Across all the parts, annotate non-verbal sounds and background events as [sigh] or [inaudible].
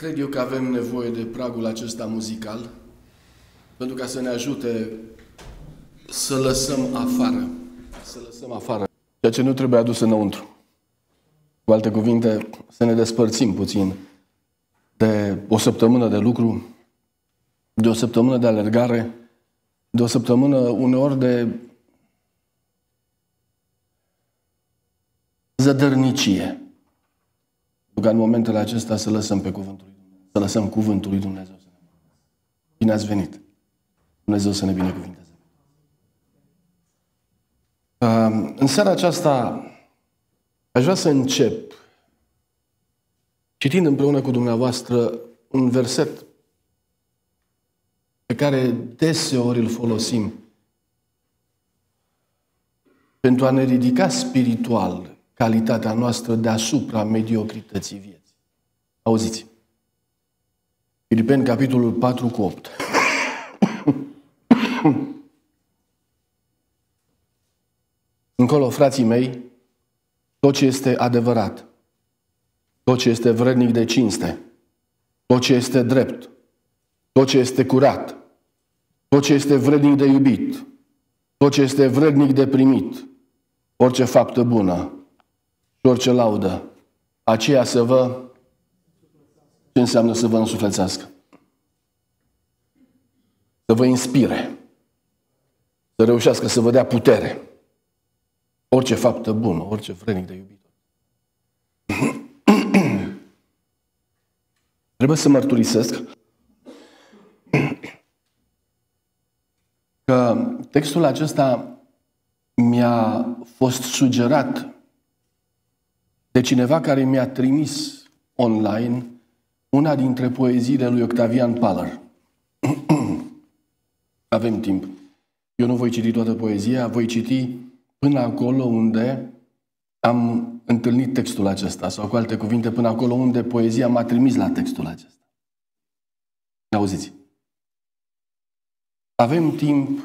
Cred eu că avem nevoie de pragul acesta muzical pentru ca să ne ajute să lăsăm afară, să lăsăm afară ceea ce nu trebuie adus înăuntru. Cu alte cuvinte, să ne despărțim puțin de o săptămână de lucru, de o săptămână de alergare, de o săptămână uneori de zădărnicie. Ca în momentele acestea să lăsăm pe cuvântul lui Dumnezeu, să lăsăm cuvântul lui Dumnezeu să ne Bine ați venit! Dumnezeu să ne binecuvinteze! În seara aceasta aș vrea să încep citind împreună cu dumneavoastră un verset pe care deseori îl folosim pentru a ne ridica spiritual calitatea noastră deasupra mediocrității vieții. Auziți? Filipeni, capitolul 4 cu 8. [coughs] Încolo, frații mei, tot ce este adevărat, tot ce este vrednic de cinste, tot ce este drept, tot ce este curat, tot ce este vrednic de iubit, tot ce este vrednic de primit, orice faptă bună și orice laudă, aceea să vă... Ce înseamnă să vă însuflețească? Să vă inspire, să reușească să vă dea putere. Orice faptă bună, orice vrednic de iubit. [clears throat] Trebuie să mărturisesc că textul acesta mi-a fost sugerat de cineva care mi-a trimis online una dintre poeziile lui Octavian Paller. [clears throat] Avem timp. Eu nu voi citi toată poezia, voi citi până acolo unde am întâlnit textul acesta, sau cu alte cuvinte, până acolo unde poezia m-a trimis la textul acesta. Auziți? Avem timp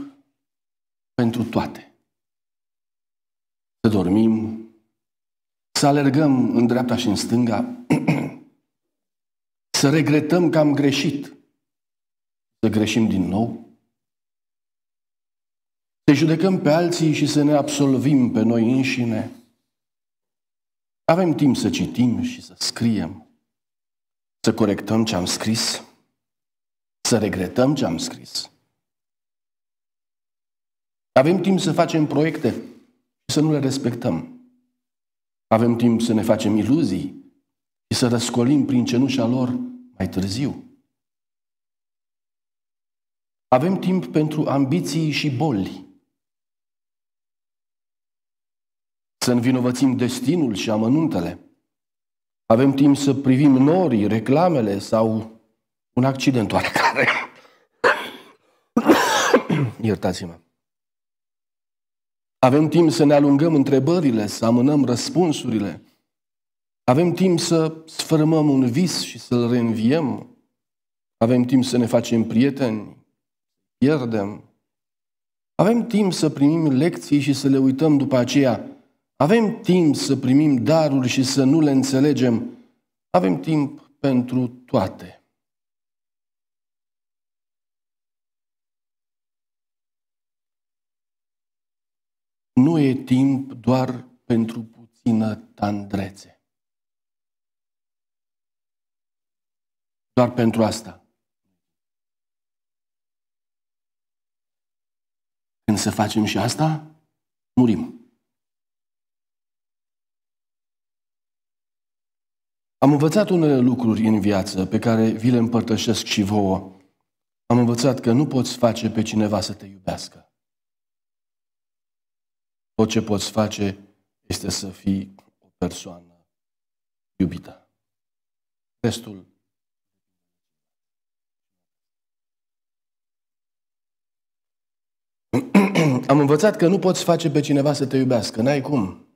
pentru toate. Să dormim, să alergăm în dreapta și în stânga, [clears throat] să regretăm că am greșit, să greșim din nou, să judecăm pe alții și să ne absolvim pe noi înșine. Avem timp să citim și să scriem, să corectăm ce am scris, să regretăm ce am scris. Avem timp să facem proiecte și să nu le respectăm. Avem timp să ne facem iluzii și să răscolim prin cenușa lor mai târziu. Avem timp pentru ambiții și boli. să învinovățim destinul și amănuntele. Avem timp să privim norii, reclamele sau un accident oarecare. [coughs] Iertați-mă. Avem timp să ne alungăm întrebările, să amânăm răspunsurile. Avem timp să sfărâmăm un vis și să-l reînviem. Avem timp să ne facem prieteni, pierdem. Avem timp să primim lecții și să le uităm după aceea avem timp să primim daruri și să nu le înțelegem. Avem timp pentru toate. Nu e timp doar pentru puțină tandrețe. Doar pentru asta. Când să facem și asta, murim. Am învățat unele lucruri în viață pe care vi le împărtășesc și vouă. Am învățat că nu poți face pe cineva să te iubească. Tot ce poți face este să fii o persoană iubită. Restul [clears throat] Am învățat că nu poți face pe cineva să te iubească. N-ai cum.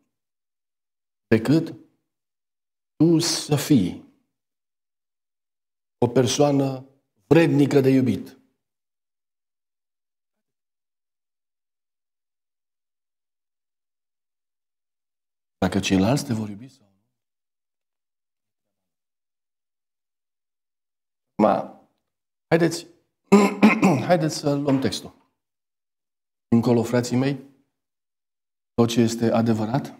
Decât tu să fii o persoană vrednică de iubit. Dacă ceilalți te vor iubi sau nu. Ma, haideți, [clears throat] haideți să luăm textul. Încolo, frații mei, tot ce este adevărat,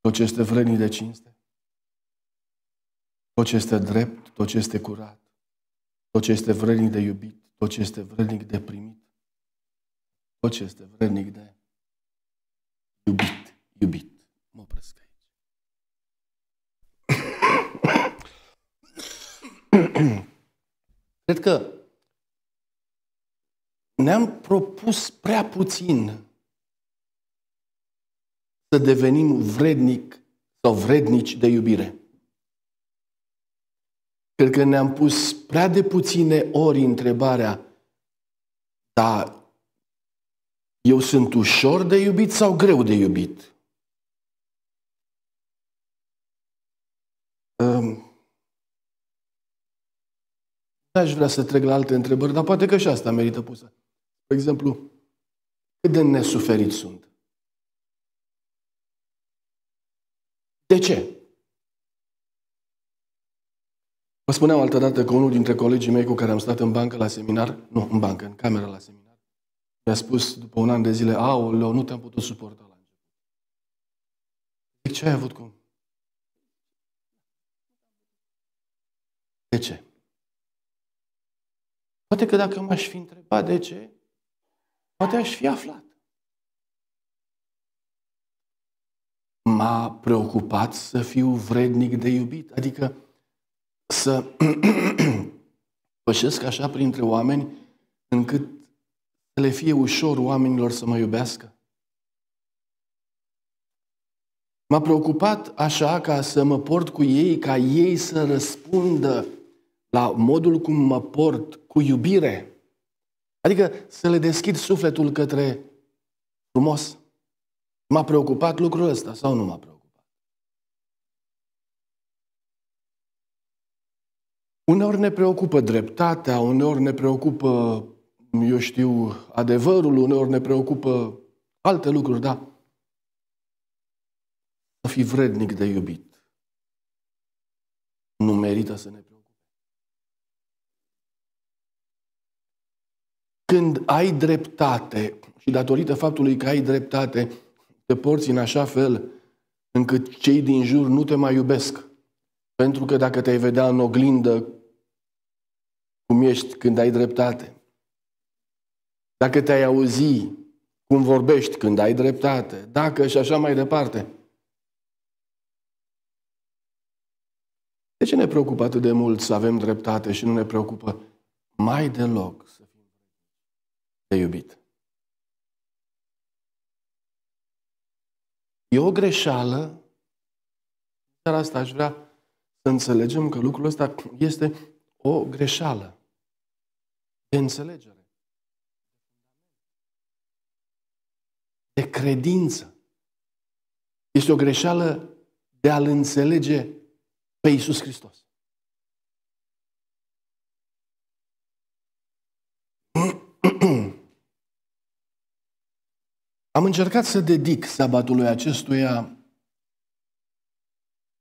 tot ce este vrednic de cinste, tot ce este drept, tot ce este curat, tot ce este vrednic de iubit, tot ce este vrednic de primit, tot ce este vrednic de iubit, iubit. Mă opresc aici. Cred că ne-am propus prea puțin să devenim vrednic sau vrednici de iubire. Cred că ne-am pus prea de puține ori întrebarea, da, eu sunt ușor de iubit sau greu de iubit? Um, aș vrea să trec la alte întrebări, dar poate că și asta merită pusă. De exemplu, cât de nesuferit sunt? De ce? Vă spuneam altă dată că unul dintre colegii mei cu care am stat în bancă la seminar, nu, în bancă, în cameră la seminar, mi-a spus după un an de zile, Leo, nu te-am putut suporta la început. Zic, ce ai avut cum? De ce? Poate că dacă m-aș fi întrebat de ce, poate aș fi aflat. M-a preocupat să fiu vrednic de iubit, adică să [clears throat] pășesc așa printre oameni încât să le fie ușor oamenilor să mă iubească. M-a preocupat așa ca să mă port cu ei, ca ei să răspundă la modul cum mă port cu iubire. Adică să le deschid sufletul către frumos. M-a preocupat lucrul ăsta sau nu m-a preocupat? Uneori ne preocupă dreptatea, uneori ne preocupă, eu știu, adevărul, uneori ne preocupă alte lucruri, da. Să fii vrednic de iubit. Nu merită să ne preocupe. Când ai dreptate și datorită faptului că ai dreptate, te porți în așa fel încât cei din jur nu te mai iubesc. Pentru că dacă te-ai vedea în oglindă cum ești când ai dreptate. Dacă te-ai auzi cum vorbești când ai dreptate, dacă și așa mai departe. De ce ne preocupă atât de mult să avem dreptate și nu ne preocupă mai deloc să fim de iubit? E o greșeală, dar asta aș vrea să înțelegem că lucrul ăsta este o greșeală de înțelegere, de credință. Este o greșeală de a-L înțelege pe Iisus Hristos. [clears throat] Am încercat să dedic sabatului acestuia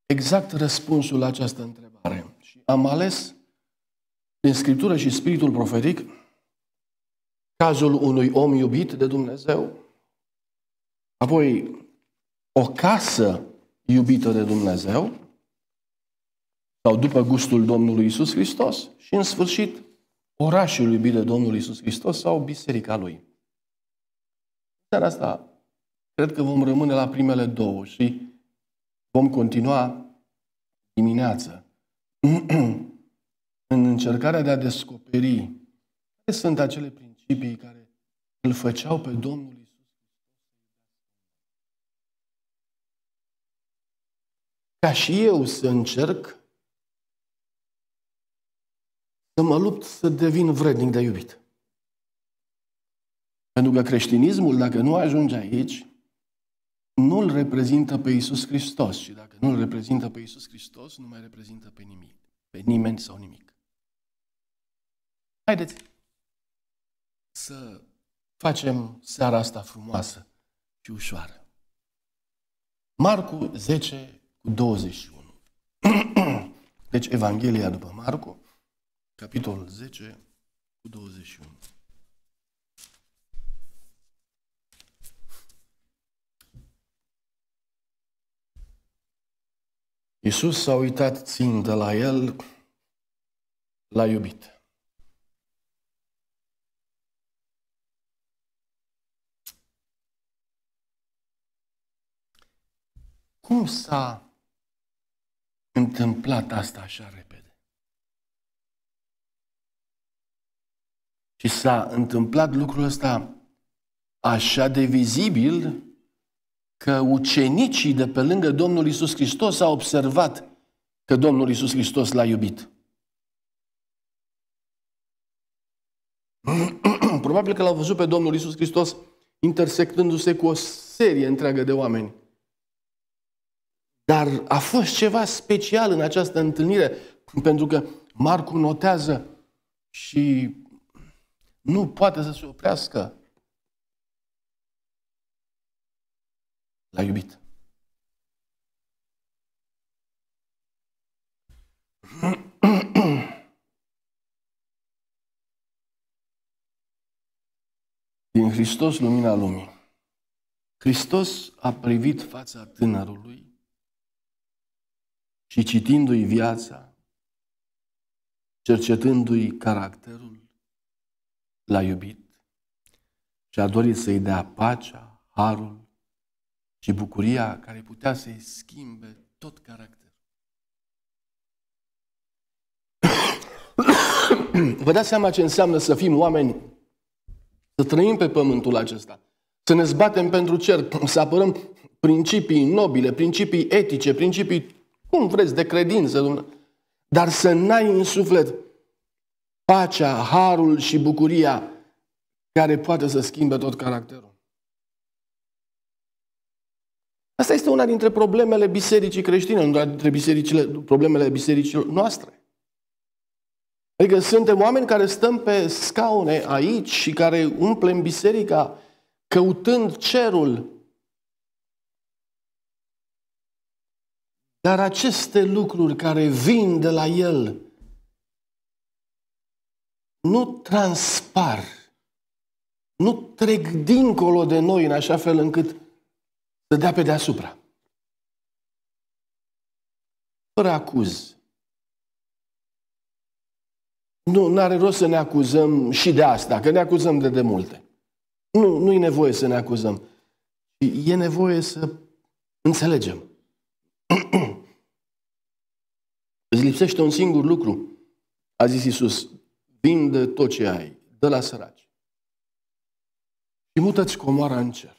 exact răspunsul la această întrebare. Și am ales din Scriptură și Spiritul profetic cazul unui om iubit de Dumnezeu, apoi o casă iubită de Dumnezeu, sau după gustul Domnului Isus Hristos, și în sfârșit orașul iubit de Domnul Isus Hristos sau biserica lui. Dar asta cred că vom rămâne la primele două și vom continua dimineața [clears throat] în încercarea de a descoperi care sunt acele principii care îl făceau pe Domnul Isus ca și eu să încerc să mă lupt să devin vrednic de iubit. Pentru că creștinismul, dacă nu ajunge aici, nu îl reprezintă pe Isus Hristos. Și dacă nu îl reprezintă pe Isus Hristos, nu mai reprezintă pe nimic, pe nimeni sau nimic. Haideți să facem seara asta frumoasă și ușoară. Marcu 10 cu 21. [clears throat] Deci Evanghelia după Marcu, capitolul 10, cu 21. Iisus s-a uitat țintă la el, l-a iubit. Cum s-a întâmplat asta așa repede? Și s-a întâmplat lucrul ăsta așa de vizibil că ucenicii de pe lângă Domnul Isus Hristos au observat că Domnul Isus Hristos l-a iubit. [clears throat] Probabil că l-au văzut pe Domnul Isus Hristos intersectându-se cu o serie întreagă de oameni. Dar a fost ceva special în această întâlnire, pentru că Marcu notează și nu poate să se oprească. L-a iubit. [clears throat] Din Hristos, lumina lumii. Hristos a privit fața tânărului și citindu-i viața, cercetându-i caracterul, l-a iubit și a dorit să-i dea pacea, harul și bucuria care putea să-i schimbe tot caracterul. [coughs] Vă dați seama ce înseamnă să fim oameni, să trăim pe pământul acesta, să ne zbatem pentru cer, să apărăm principii nobile, principii etice, principii cum vreți, de credință, dar să n-ai în suflet pacea, harul și bucuria care poate să schimbe tot caracterul. Asta este una dintre problemele bisericii creștine, nu doar dintre bisericile, problemele bisericii noastre. Adică suntem oameni care stăm pe scaune aici și care umplem biserica căutând cerul, Dar aceste lucruri care vin de la El nu transpar, nu trec dincolo de noi în așa fel încât să dea pe deasupra. Fără acuz. Nu are rost să ne acuzăm și de asta, că ne acuzăm de demulte. Nu, nu e nevoie să ne acuzăm. E nevoie să înțelegem. Îți lipsește un singur lucru. A zis Iisus, vinde tot ce ai, dă la săraci. Și mută-ți comoara în cer.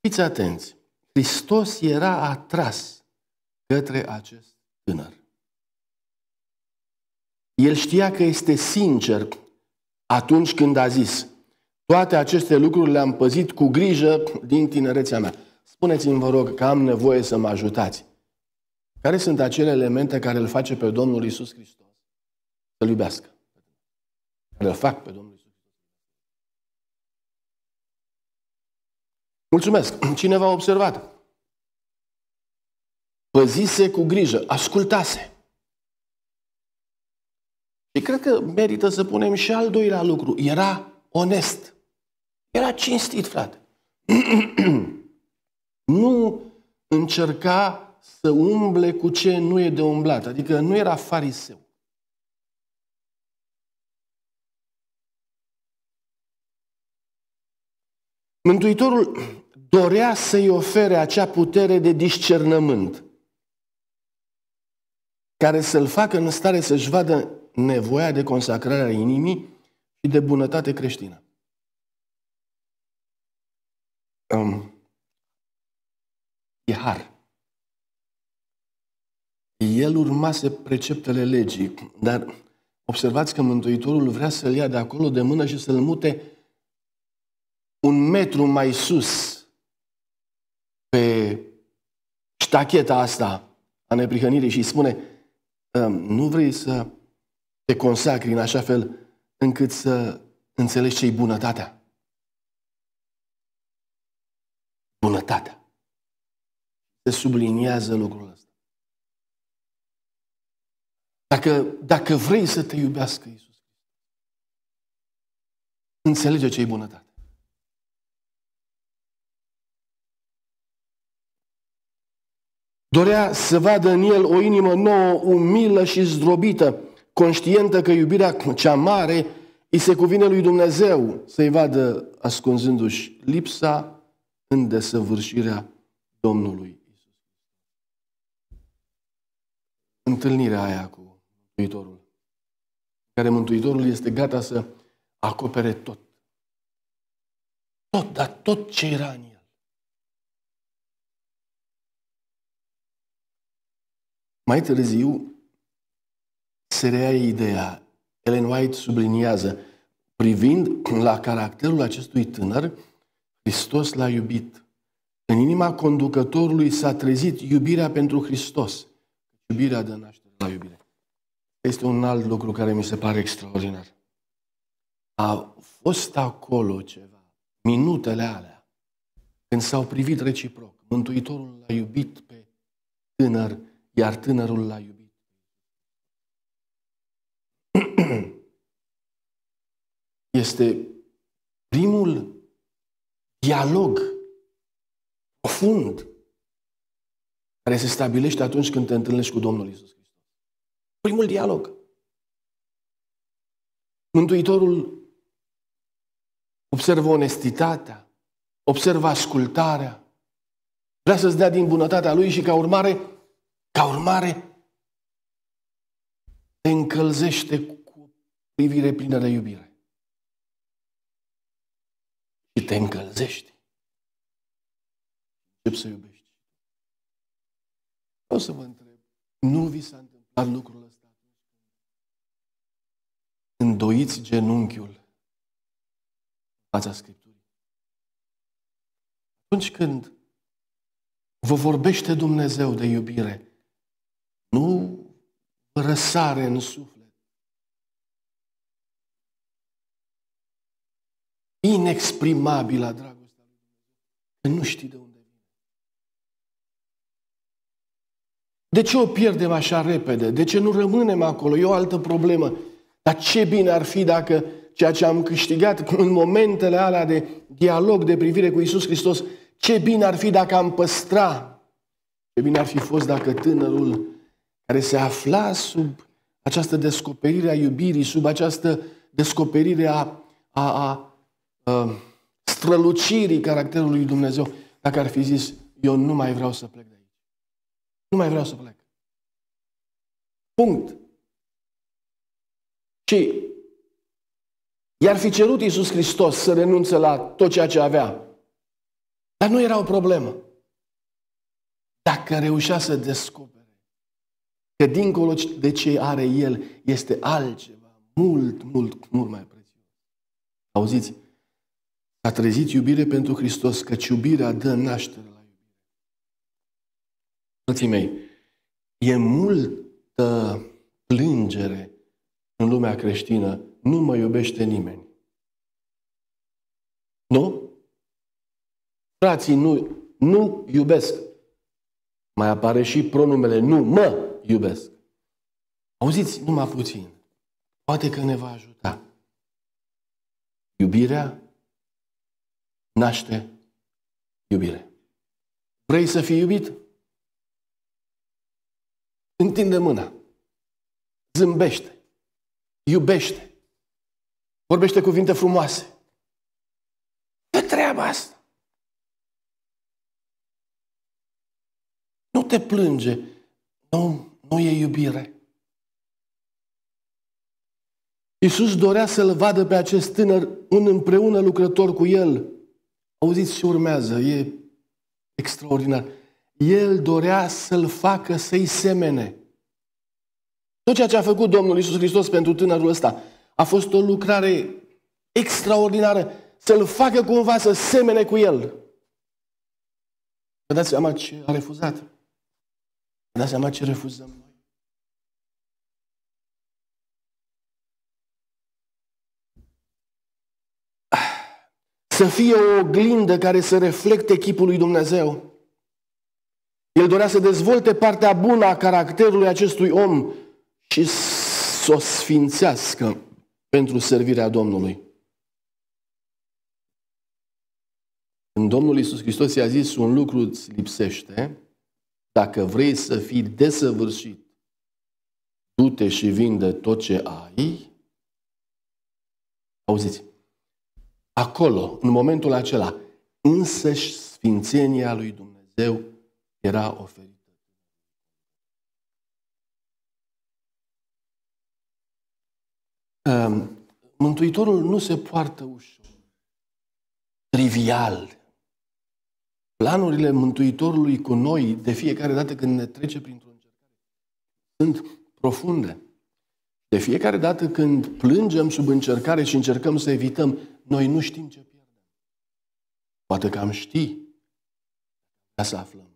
Fiți atenți, Hristos era atras către acest tânăr. El știa că este sincer atunci când a zis, toate aceste lucruri le-am păzit cu grijă din tinerețea mea. Spuneți-mi, vă rog, că am nevoie să mă ajutați. Care sunt acele elemente care îl face pe Domnul Isus Hristos să-L iubească? Care îl fac pe Domnul Isus Hristos. Mulțumesc. Cineva a observat. Păzise cu grijă, ascultase. Și cred că merită să punem și al doilea lucru. Era onest. Era cinstit, frate. [clears throat] nu încerca să umble cu ce nu e de umblat. Adică nu era fariseu. Mântuitorul dorea să-i ofere acea putere de discernământ care să-l facă în stare să-și vadă nevoia de consacrare a inimii și de bunătate creștină. Um, e har. El urmase preceptele legii, dar observați că Mântuitorul vrea să-l ia de acolo de mână și să-l mute un metru mai sus pe ștacheta asta a neprihănirii și îi spune nu vrei să te consacri în așa fel încât să înțelegi ce-i bunătatea? Bunătatea. Se subliniază lucrul ăsta. Dacă, dacă vrei să te iubească Iisus, înțelege ce e bunătate. Dorea să vadă în el o inimă nouă, umilă și zdrobită, conștientă că iubirea cea mare îi se cuvine lui Dumnezeu să-i vadă ascunzându-și lipsa în desăvârșirea Domnului Isus. Întâlnirea aia cu Mântuitorul, care Mântuitorul este gata să acopere tot. Tot, dar tot ce era în el. Mai târziu se reia ideea. Ellen White subliniază, privind la caracterul acestui tânăr, Hristos l-a iubit. În inima conducătorului s-a trezit iubirea pentru Hristos. Iubirea de naștere la iubire. Este un alt lucru care mi se pare extraordinar. A fost acolo ceva, minutele alea, când s-au privit reciproc. Mântuitorul l-a iubit pe tânăr iar tânărul l-a iubit. [clears throat] Este primul dialog profund care se stabilește atunci când te întâlnești cu Domnul Isus Hristos. Primul dialog. Mântuitorul observă onestitatea, observă ascultarea, vrea să-ți dea din bunătatea Lui și ca urmare ca urmare, te încălzește cu privire plină de iubire. Și te încălzește. Încep să iubești. O să vă întreb, nu vi s-a întâmplat lucrul ăsta îndoiți genunchiul în fața Scripturii. Atunci când vă vorbește Dumnezeu de iubire, nu răsare în suflet. Inexprimabilă dragostea lui Dumnezeu, că nu știi de unde De ce o pierdem așa repede? De ce nu rămânem acolo? E o altă problemă. Dar ce bine ar fi dacă ceea ce am câștigat în momentele alea de dialog, de privire cu Isus Hristos, ce bine ar fi dacă am păstra, ce bine ar fi fost dacă tânărul care se afla sub această descoperire a iubirii, sub această descoperire a, a, a, a strălucirii caracterului lui Dumnezeu, dacă ar fi zis, eu nu mai vreau să plec de aici. Nu mai vreau să plec. Punct. Și i-ar fi cerut Iisus Hristos să renunțe la tot ceea ce avea. Dar nu era o problemă. Dacă reușea să descopere Că dincolo de ce are el este altceva, mult, mult, mult mai prețios. Auziți? A trezit iubire pentru Hristos, căci iubirea dă naștere la iubire. Frații mei, e multă plângere în lumea creștină. Nu mă iubește nimeni. Nu? Frații nu, nu iubesc. Mai apare și pronumele nu, mă iubesc. Auziți numai puțin. Poate că ne va ajuta. Iubirea naște iubire. Vrei să fii iubit? Întinde mâna. Zâmbește. Iubește. Vorbește cuvinte frumoase. Fă treaba asta. Nu te plânge. Nu nu e iubire. Iisus dorea să-l vadă pe acest tânăr un împreună lucrător cu el. Auziți ce urmează, e extraordinar. El dorea să-l facă să-i semene. Tot ceea ce a făcut Domnul Iisus Hristos pentru tânărul ăsta a fost o lucrare extraordinară, să-l facă cumva să semene cu el. Vă dați seama ce a refuzat? Vă dați seama ce refuzăm să fie o oglindă care să reflecte chipul lui Dumnezeu. El dorea să dezvolte partea bună a caracterului acestui om și să o sfințească pentru servirea Domnului. Când Domnul Iisus Hristos i-a zis un lucru îți lipsește, dacă vrei să fii desăvârșit, du-te și vinde tot ce ai, auziți, acolo, în momentul acela, însăși sfințenia lui Dumnezeu era oferită. Ehm, Mântuitorul nu se poartă ușor, trivial. Planurile Mântuitorului cu noi, de fiecare dată când ne trece printr-o încercare, sunt profunde. De fiecare dată când plângem sub încercare și încercăm să evităm, noi nu știm ce pierdem. Poate că am ști, ca să aflăm.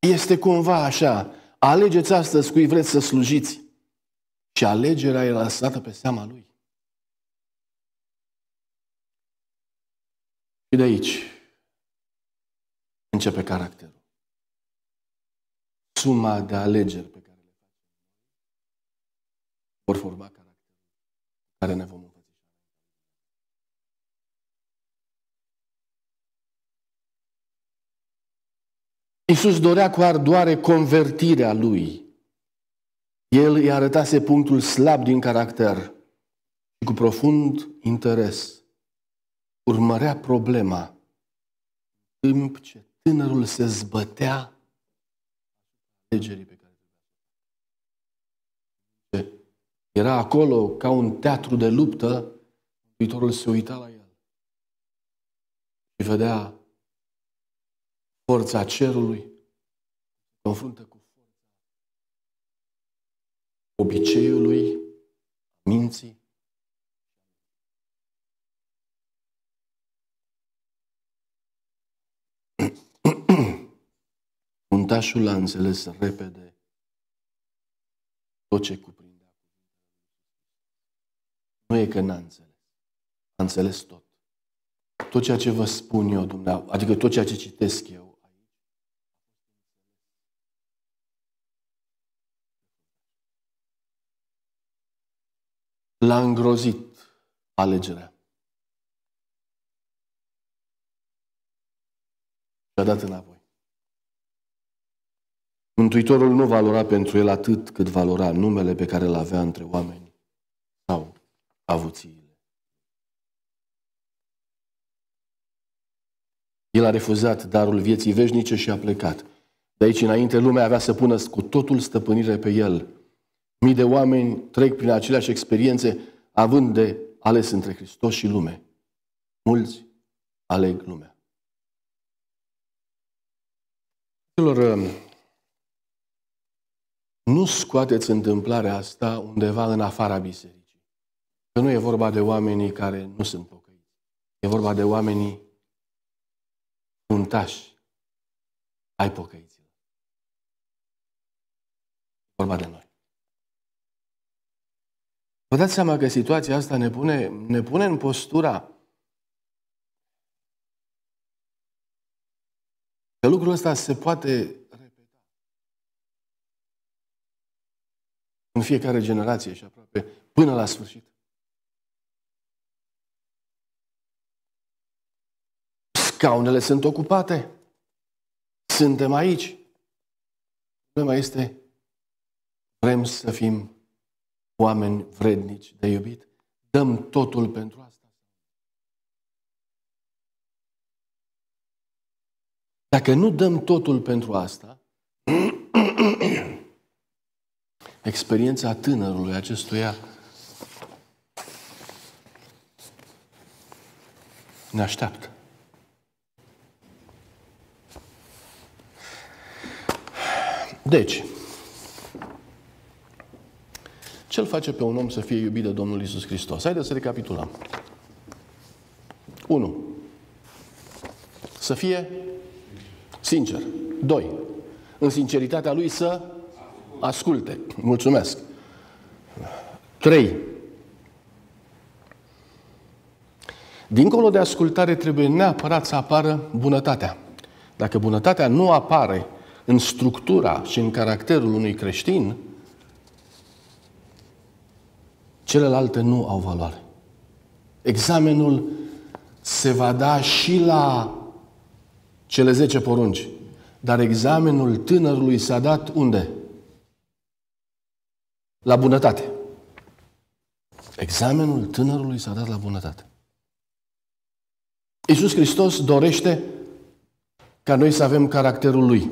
Este cumva așa. Alegeți astăzi cui vreți să slujiți. Și alegerea e lăsată pe seama lui. Și de aici începe caracterul. Suma de alegeri pe care le facem vor forma caracterul care ne vom Iisus dorea cu ardoare convertirea lui. El îi arătase punctul slab din caracter și cu profund interes. Urmărea problema. În timp ce tânărul se zbătea alegerii pe care era acolo ca un teatru de luptă, viitorul se uita la el și vedea forța cerului, confruntă cu forța obiceiului, minții. [clears throat] Untașul a înțeles repede tot ce cuprindea. Nu e că n-a înțeles. A înțeles tot. Tot ceea ce vă spun eu, dumneavoastră, adică tot ceea ce citesc eu, l-a îngrozit alegerea. Și a dat înapoi. Mântuitorul nu valora pentru el atât cât valora numele pe care îl avea între oameni sau avuțiile. El a refuzat darul vieții veșnice și a plecat. De aici înainte lumea avea să pună cu totul stăpânire pe el. Mii de oameni trec prin aceleași experiențe, având de ales între Hristos și lume. Mulți aleg lumea. Celor, um, nu scoateți întâmplarea asta undeva în afara bisericii. Că nu e vorba de oamenii care nu sunt pocăiți. E vorba de oamenii untași ai pocăiților. E vorba de noi. Vă dați seama că situația asta ne pune, ne pune în postura că lucrul ăsta se poate repeta în fiecare generație și aproape până la sfârșit. Scaunele sunt ocupate. Suntem aici. Problema este, vrem să fim oameni vrednici de iubit? Dăm totul pentru asta. Dacă nu dăm totul pentru asta, [clears throat] experiența tânărului acestuia ne așteaptă. Deci, ce-l face pe un om să fie iubit de Domnul Isus Hristos? Haideți să recapitulăm. 1. Să fie sincer. 2. În sinceritatea lui să asculte. Mulțumesc. 3. Dincolo de ascultare trebuie neapărat să apară bunătatea. Dacă bunătatea nu apare în structura și în caracterul unui creștin, celelalte nu au valoare. Examenul se va da și la cele 10 porunci. Dar examenul tânărului s-a dat unde? La bunătate. Examenul tânărului s-a dat la bunătate. Iisus Hristos dorește ca noi să avem caracterul Lui.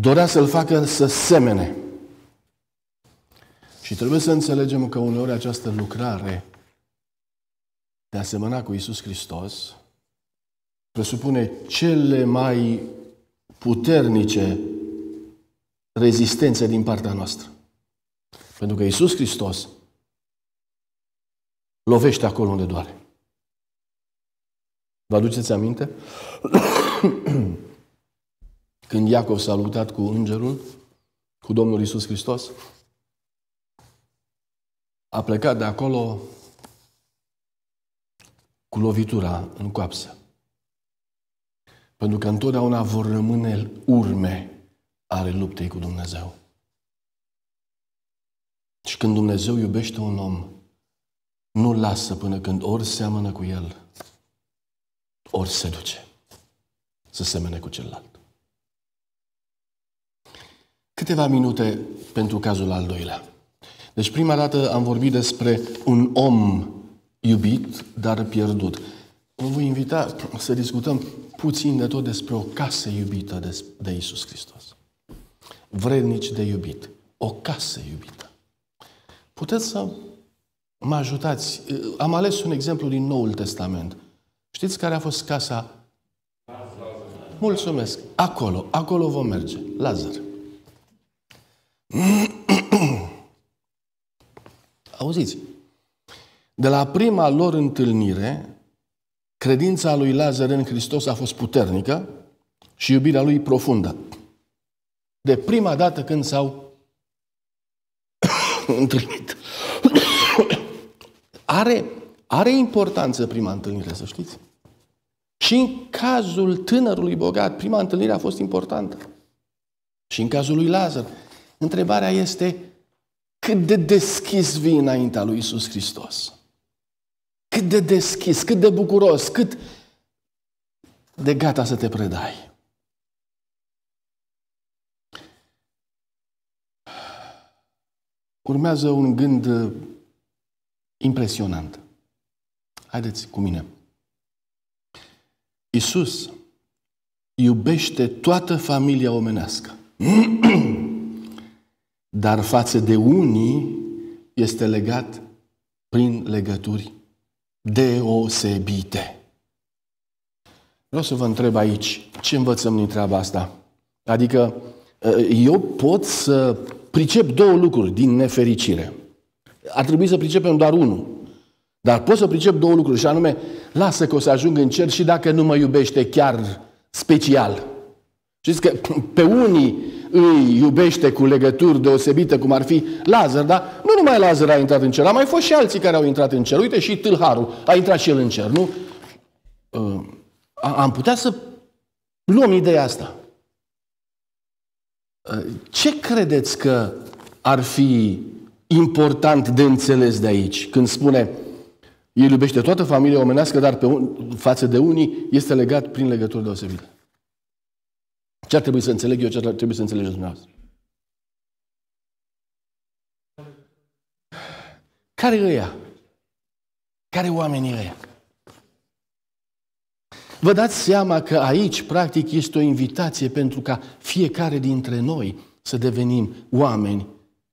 Dorea să-L facă să semene. Și trebuie să înțelegem că uneori această lucrare de a semăna cu Isus Hristos presupune cele mai puternice rezistențe din partea noastră. Pentru că Isus Hristos lovește acolo unde doare. Vă aduceți aminte? [clears throat] Când Iacov s-a luptat cu îngerul, cu Domnul Isus Hristos, a plecat de acolo cu lovitura în coapsă. Pentru că întotdeauna vor rămâne urme ale luptei cu Dumnezeu. Și când Dumnezeu iubește un om, nu lasă până când ori seamănă cu el, ori se duce să semene cu celălalt. Câteva minute pentru cazul al doilea. Deci prima dată am vorbit despre un om iubit, dar pierdut. Vă voi invita să discutăm puțin de tot despre o casă iubită de, de Isus Hristos. Vrednici de iubit. O casă iubită. Puteți să mă ajutați. Am ales un exemplu din Noul Testament. Știți care a fost casa? Mulțumesc. Acolo, acolo vom merge. Lazar. [coughs] Auziți, de la prima lor întâlnire, credința lui Lazar în Hristos a fost puternică și iubirea lui profundă. De prima dată când s-au [coughs] întâlnit. [coughs] are, are importanță prima întâlnire, să știți. Și în cazul tânărului bogat, prima întâlnire a fost importantă. Și în cazul lui Lazar. Întrebarea este cât de deschis vii înaintea lui Isus Hristos. Cât de deschis, cât de bucuros, cât de gata să te predai. Urmează un gând impresionant. Haideți cu mine. Isus iubește toată familia omenească. [clears throat] Dar față de unii este legat prin legături deosebite. Vreau să vă întreb aici, ce învățăm din treaba asta? Adică, eu pot să pricep două lucruri din nefericire. Ar trebui să pricepem doar unul. Dar pot să pricep două lucruri, și anume, lasă că o să ajung în cer și dacă nu mă iubește chiar special. Știți că pe unii îi iubește cu legături deosebite, cum ar fi Lazar, dar nu numai Lazar a intrat în cer, a mai fost și alții care au intrat în cer. Uite și Tâlharul a intrat și el în cer, nu? Uh, am putea să luăm ideea asta. Uh, ce credeți că ar fi important de înțeles de aici când spune el iubește toată familia omenească, dar pe un, față de unii este legat prin legături deosebite? Ce ar trebui să înțeleg eu, ce ar trebui să înțelegeți dumneavoastră? Care e ăia? Care oamenii ăia? Vă dați seama că aici, practic, este o invitație pentru ca fiecare dintre noi să devenim oameni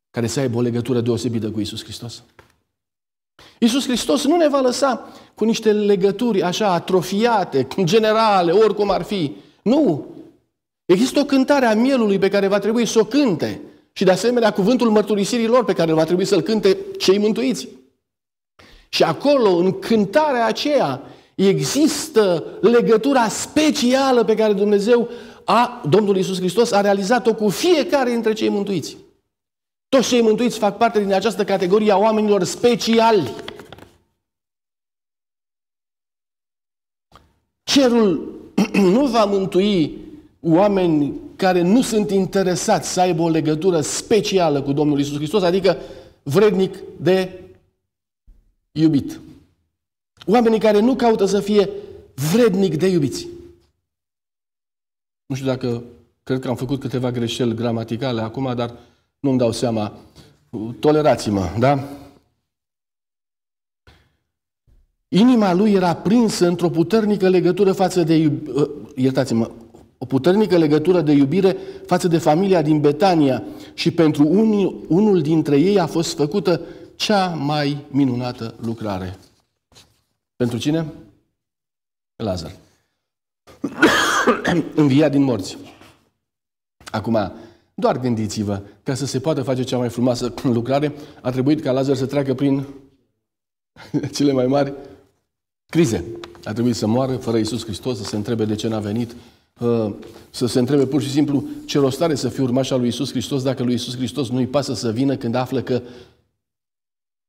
care să aibă o legătură deosebită cu Isus Hristos. Isus Hristos nu ne va lăsa cu niște legături așa atrofiate, generale, oricum ar fi. Nu! Există o cântare a mielului pe care va trebui să o cânte și de asemenea cuvântul mărturisirii lor pe care va trebui să-l cânte cei mântuiți. Și acolo, în cântarea aceea, există legătura specială pe care Dumnezeu a, Domnul Iisus Hristos a realizat-o cu fiecare dintre cei mântuiți. Toți cei mântuiți fac parte din această categorie a oamenilor speciali. Cerul [clears throat] nu va mântui oameni care nu sunt interesați să aibă o legătură specială cu Domnul Isus Hristos, adică vrednic de iubit. Oamenii care nu caută să fie vrednic de iubiți. Nu știu dacă, cred că am făcut câteva greșeli gramaticale acum, dar nu-mi dau seama. Tolerați-mă, da? Inima lui era prinsă într-o puternică legătură față de iubire, ă, iertați-mă, o puternică legătură de iubire față de familia din Betania și pentru unii, unul dintre ei a fost făcută cea mai minunată lucrare. Pentru cine? Lazar. [coughs] Înviat din morți. Acum, doar gândiți-vă, ca să se poată face cea mai frumoasă [coughs] lucrare, a trebuit ca Lazar să treacă prin [coughs] cele mai mari crize. A trebuit să moară fără Iisus Hristos, să se întrebe de ce n-a venit, uh, să se întrebe pur și simplu ce rost are să fiu urmaș al lui Iisus Hristos dacă lui Iisus Hristos nu-i pasă să vină când află că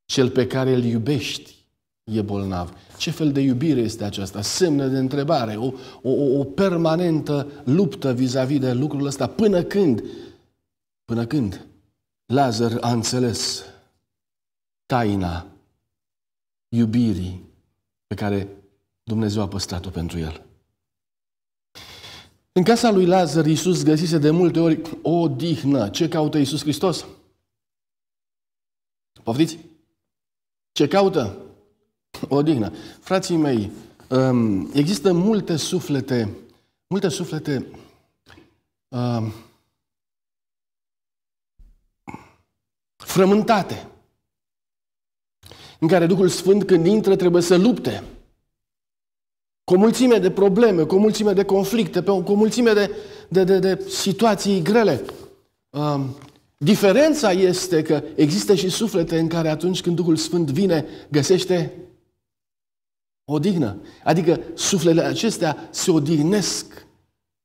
cel pe care îl iubești e bolnav. Ce fel de iubire este aceasta? Semne de întrebare, o, o, o permanentă luptă vis-a-vis de lucrul ăsta. Până când? Până când? Lazar a înțeles taina iubirii pe care Dumnezeu a păstrat-o pentru el. În casa lui Lazar, Iisus găsise de multe ori o dihnă. Ce caută Iisus Hristos? Poftiți? Ce caută? Odihnă. Frații mei, um, există multe suflete, multe suflete um, frământate, în care Duhul Sfânt când intră trebuie să lupte cu o mulțime de probleme, cu o mulțime de conflicte, cu o mulțime de, de, de, de situații grele. Um, diferența este că există și suflete în care atunci când Duhul Sfânt vine, găsește odihnă. Adică sufletele acestea se odihnesc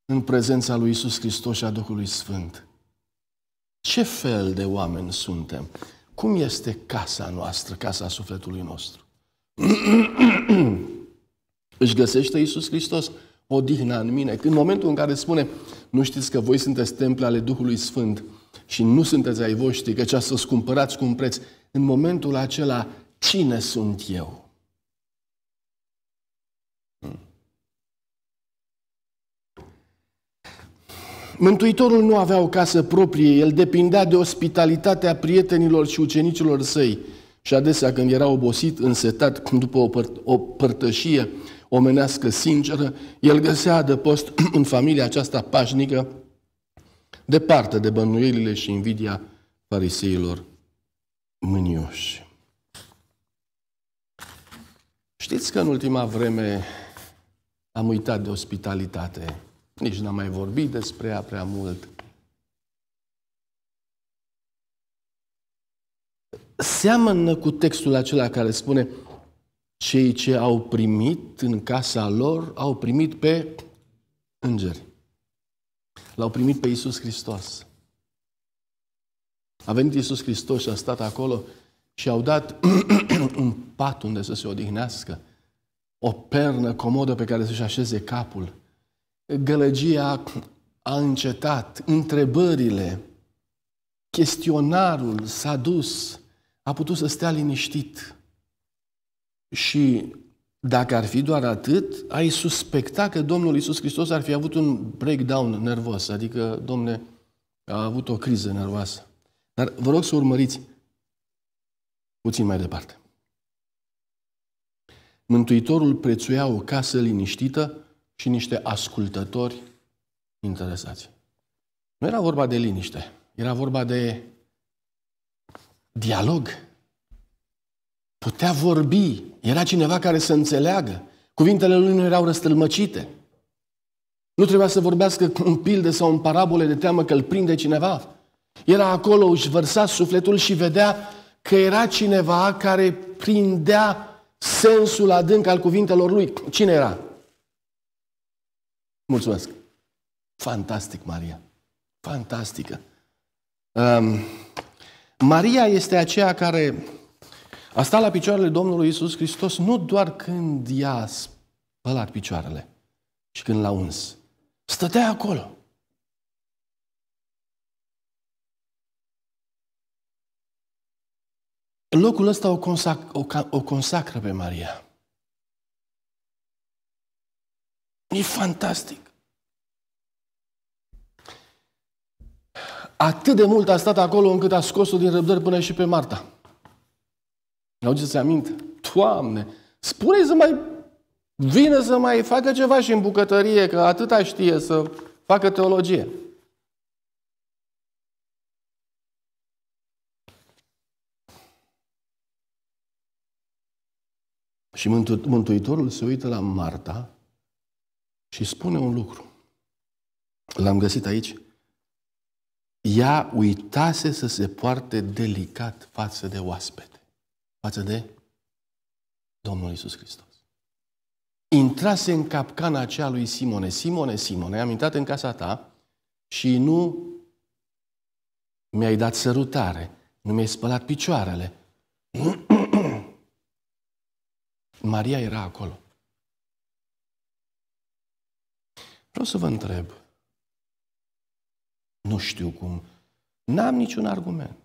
în prezența lui Isus Hristos și a Duhului Sfânt. Ce fel de oameni suntem? Cum este casa noastră, casa sufletului nostru? [clears throat] Își găsește Iisus Hristos odihna în mine. În momentul în care spune, nu știți că voi sunteți temple ale Duhului Sfânt și nu sunteți ai voștri, că ce să cumpărați cu un preț, în momentul acela, cine sunt eu? Mântuitorul nu avea o casă proprie, el depindea de ospitalitatea prietenilor și ucenicilor săi. Și adesea când era obosit, însetat după o, păr- o părtășie omenească sinceră, el găsea adăpost [clears throat] în familia aceasta pașnică, departe de bănuielile și invidia fariseilor mânioși. Știți că în ultima vreme am uitat de ospitalitate. Nici n-am mai vorbit despre ea prea mult. Seamănă cu textul acela care spune cei ce au primit în casa lor, au primit pe îngeri. L-au primit pe Iisus Hristos. A venit Iisus Hristos și a stat acolo și au dat [clears throat] un pat unde să se odihnească, o pernă comodă pe care să-și așeze capul. Gălăgia a încetat, întrebările, chestionarul s-a dus, a putut să stea liniștit. Și dacă ar fi doar atât, ai suspecta că Domnul Isus Hristos ar fi avut un breakdown nervos, adică, domne, a avut o criză nervoasă. Dar vă rog să urmăriți puțin mai departe. Mântuitorul prețuia o casă liniștită și niște ascultători interesați. Nu era vorba de liniște, era vorba de dialog. Putea vorbi, era cineva care să înțeleagă. Cuvintele lui nu erau răstălmăcite. Nu trebuia să vorbească în pilde sau în parabole de teamă că îl prinde cineva. Era acolo, își vărsa sufletul și vedea că era cineva care prindea sensul adânc al cuvintelor lui. Cine era? Mulțumesc. Fantastic, Maria. Fantastică. Um, Maria este aceea care a stat la picioarele Domnului Isus Hristos nu doar când i-a spălat picioarele și când l-a uns. Stătea acolo. Locul ăsta o, consac- o, o consacră pe Maria. E fantastic. Atât de mult a stat acolo încât a scos-o din răbdări până și pe Marta. Auziți aminte? Doamne, spune să mai vină să mai facă ceva și în bucătărie, că atâta știe să facă teologie. Și Mântuitorul se uită la Marta și spune un lucru. L-am găsit aici. Ea uitase să se poarte delicat față de oaspete, față de Domnul Isus Hristos. Intrase în capcana aceea lui Simone. Simone, Simone, am intrat în casa ta și nu mi-ai dat sărutare, nu mi-ai spălat picioarele. [clears throat] Maria era acolo. Vreau să vă întreb. Nu știu cum. N-am niciun argument.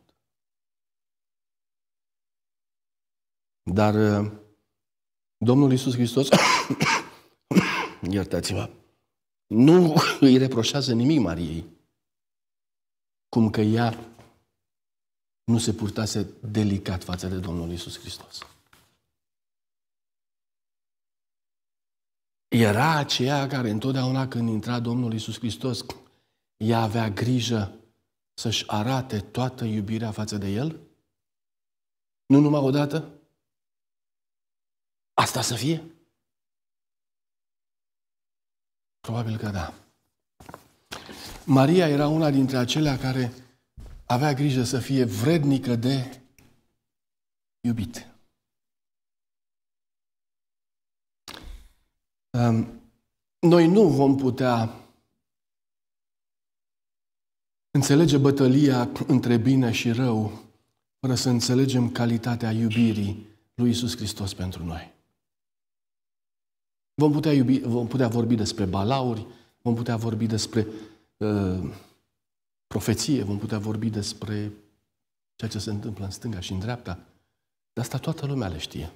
Dar uh, Domnul Iisus Hristos, [coughs] iertați-mă, nu îi reproșează nimic Mariei. Cum că ea nu se purtase delicat față de Domnul Iisus Hristos. Era aceea care întotdeauna când intra Domnul Isus Hristos, ea avea grijă să-și arate toată iubirea față de El? Nu numai odată? Asta să fie? Probabil că da. Maria era una dintre acelea care avea grijă să fie vrednică de iubit. Noi nu vom putea înțelege bătălia între bine și rău fără să înțelegem calitatea iubirii lui Isus Hristos pentru noi. Vom putea, iubi, vom putea vorbi despre balauri, vom putea vorbi despre uh, profeție, vom putea vorbi despre ceea ce se întâmplă în stânga și în dreapta. Dar asta toată lumea le știe.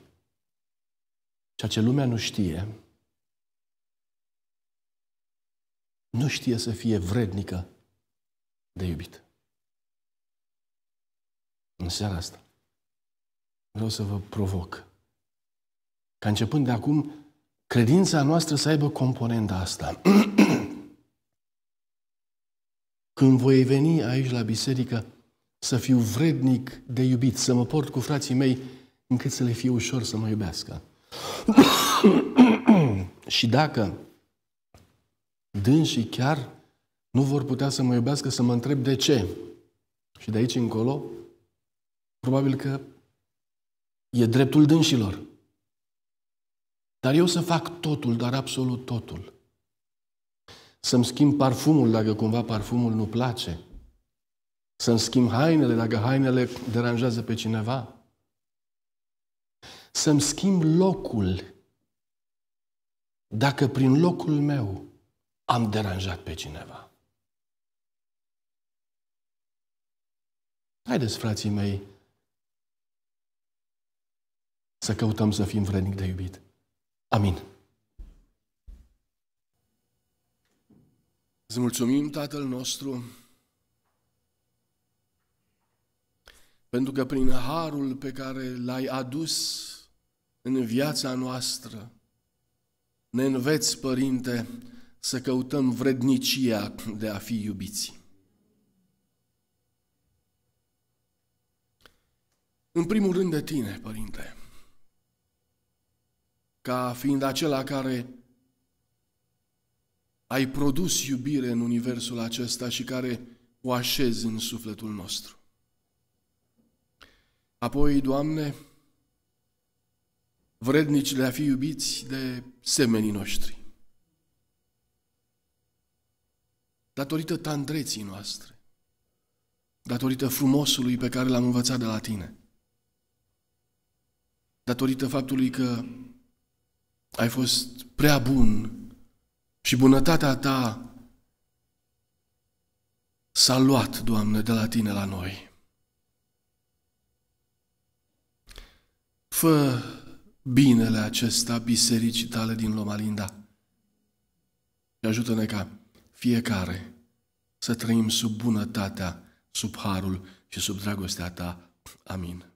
Ceea ce lumea nu știe nu știe să fie vrednică de iubit. În seara asta vreau să vă provoc ca începând de acum credința noastră să aibă componenta asta. [clears throat] Când voi veni aici la biserică, să fiu vrednic de iubit, să mă port cu frații mei încât să le fie ușor să mă iubească. [clears throat] și dacă dânsii chiar nu vor putea să mă iubească, să mă întreb de ce. Și de aici încolo, probabil că e dreptul dânșilor. Dar eu să fac totul, dar absolut totul. Să-mi schimb parfumul dacă cumva parfumul nu place. Să-mi schimb hainele dacă hainele deranjează pe cineva. Să-mi schimb locul dacă prin locul meu am deranjat pe cineva. Haideți, frații mei, să căutăm să fim vrednic de iubit. Amin. Îți mulțumim, Tatăl nostru, pentru că prin harul pe care l-ai adus în viața noastră, ne înveți, Părinte, să căutăm vrednicia de a fi iubiți. În primul rând de tine, Părinte, ca fiind acela care ai produs iubire în universul acesta și care o așezi în sufletul nostru. Apoi, Doamne, vrednici de a fi iubiți de semenii noștri. datorită tandreții noastre, datorită frumosului pe care l-am învățat de la tine, datorită faptului că ai fost prea bun și bunătatea ta s-a luat, Doamne, de la tine la noi. Fă binele acesta bisericii tale din Lomalinda și ajută-ne ca fiecare să trăim sub bunătatea, sub harul și sub dragostea ta. Amin.